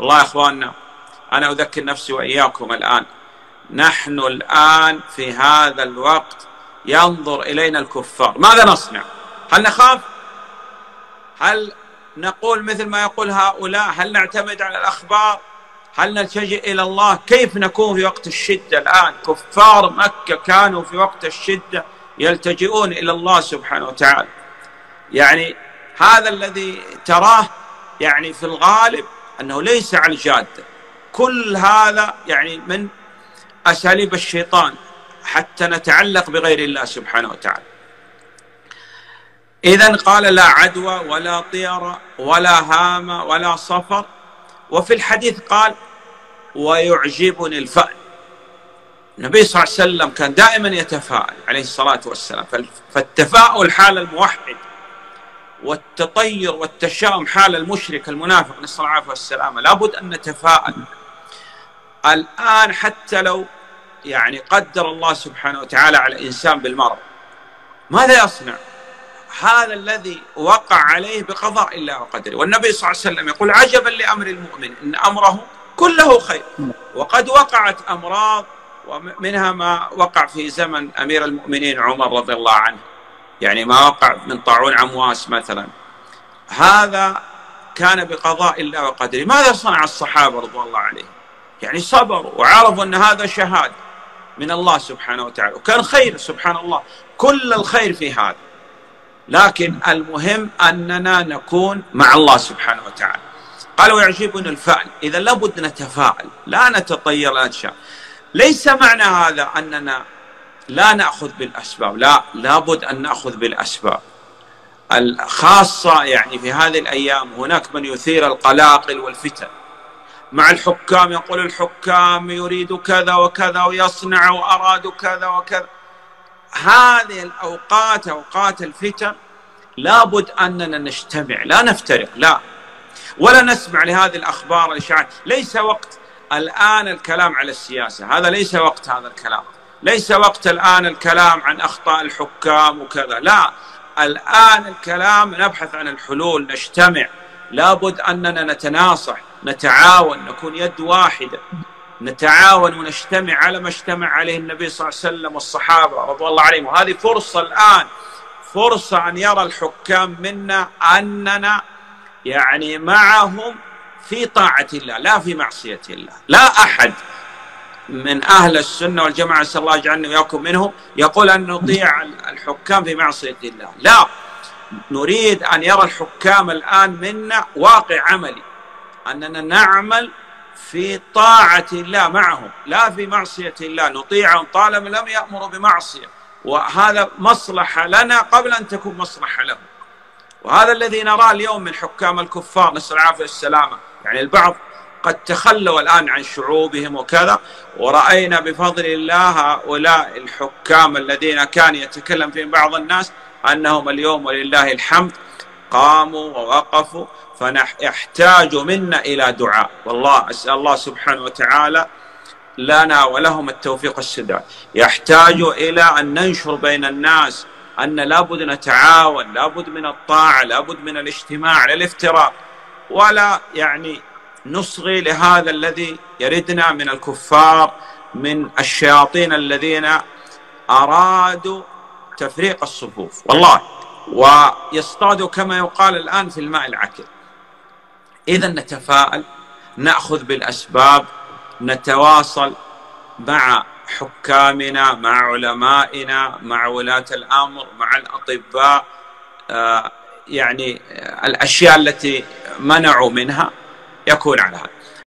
والله يا إخواننا أنا أذكر نفسي وإياكم الآن. نحن الآن في هذا الوقت ينظر إلينا الكفار. ماذا نصنع؟ هل نخاف؟ هل نقول مثل ما يقول هؤلاء؟ هل نعتمد على الأخبار؟ هل نلتجئ إلى الله؟ كيف نكون في وقت الشدة الآن؟ كفار مكة كانوا في وقت الشدة يلتجئون إلى الله سبحانه وتعالى. يعني هذا الذي تراه يعني في الغالب أنه ليس على الجاده كل هذا يعني من أساليب الشيطان حتى نتعلق بغير الله سبحانه وتعالى. اذا قال لا عدوى ولا طير ولا هام ولا صفر. وفي الحديث قال ويعجبني الفأل. النبي صلى الله عليه وسلم كان دائما يتفاءل عليه الصلاة والسلام. فالتفاؤل حال الموحد والتطير والتشاؤم حال المشرك المنافق نسأل الله العافية والسلامة. لابد أن نتفاءل. الآن حتى لو يعني قدر الله سبحانه وتعالى على إنسان بالمرض ماذا يصنع؟ هذا الذي وقع عليه بقضاء الله وقدره. والنبي صلى الله عليه وسلم يقول عجبا لأمر المؤمن إن أمره كله خير. وقد وقعت أمراض ومنها ما وقع في زمن أمير المؤمنين عمر رضي الله عنه. يعني ما وقع من طاعون عمواس مثلا. هذا كان بقضاء الله وقدره. ماذا صنع الصحابة رضوان الله عليهم؟ يعني صبروا وعرفوا أن هذا شهادة من الله سبحانه وتعالى. وكان خير سبحان الله. كل الخير في هذا. لكن المهم أننا نكون مع الله سبحانه وتعالى. قال ويعجبنا الفعل. إذا لابد نتفاعل لا نتطير الأشياء ليس معنى هذا أننا لا نأخذ بالأسباب لا لابد أن نأخذ بالأسباب. الخاصة يعني في هذه الأيام هناك من يثير القلاقل والفتن. مع الحكام يقول الحكام يريد كذا وكذا ويصنع وأرادوا كذا وكذا. هذه الأوقات أوقات الفتن لابد أننا نجتمع لا نفترق لا. ولا نسمع لهذه الأخبار الإشاعات. ليس وقت الآن الكلام على السياسة هذا ليس وقت هذا الكلام. ليس وقت الآن الكلام عن أخطاء الحكام وكذا. لا الآن الكلام نبحث عن الحلول نجتمع. لابد أننا نتناصح نتعاون نكون يد واحدة. نتعاون ونجتمع على ما اجتمع عليه النبي صلى الله عليه وسلم والصحابة رضي الله عليهم. وهذه فرصة الآن فرصة أن يرى الحكام منا أننا يعني معهم في طاعة الله لا في معصية الله. لا أحد من أهل السنة والجماعة نسأل الله يجعلنا وإياكم منهم. يقول أن نطيع الحكام في معصية الله. لا نريد أن يرى الحكام الآن منا واقع عملي. أننا نعمل في طاعة الله معهم لا في معصية الله. نطيعهم طالما لم يأمروا بمعصية. وهذا مصلحة لنا قبل أن تكون مصلحة لهم. وهذا الذي نراه اليوم من حكام الكفار نسأل العافية والسلامة. يعني البعض قد تخلوا الآن عن شعوبهم وكذا ورأينا بفضل الله هؤلاء الحكام الذين كان يتكلم فيهم بعض الناس أنهم اليوم ولله الحمد قاموا ووقفوا فيحتاج منا إلى دعاء. والله أسأل الله سبحانه وتعالى لنا ولهم التوفيق السداد يحتاج إلى أن ننشر بين الناس أن لابد نتعاون لابد من الطاعة لابد من الاجتماع للافتراء. ولا يعني نصغي لهذا الذي يردنا من الكفار من الشياطين الذين أرادوا تفريق الصفوف. والله ويصطادوا كما يقال الآن في الماء العكر. إذا نتفاءل نأخذ بالأسباب نتواصل مع حكامنا مع علمائنا مع ولاة الأمر مع الأطباء آه، يعني الأشياء التي منعوا منها. يكون على هذا.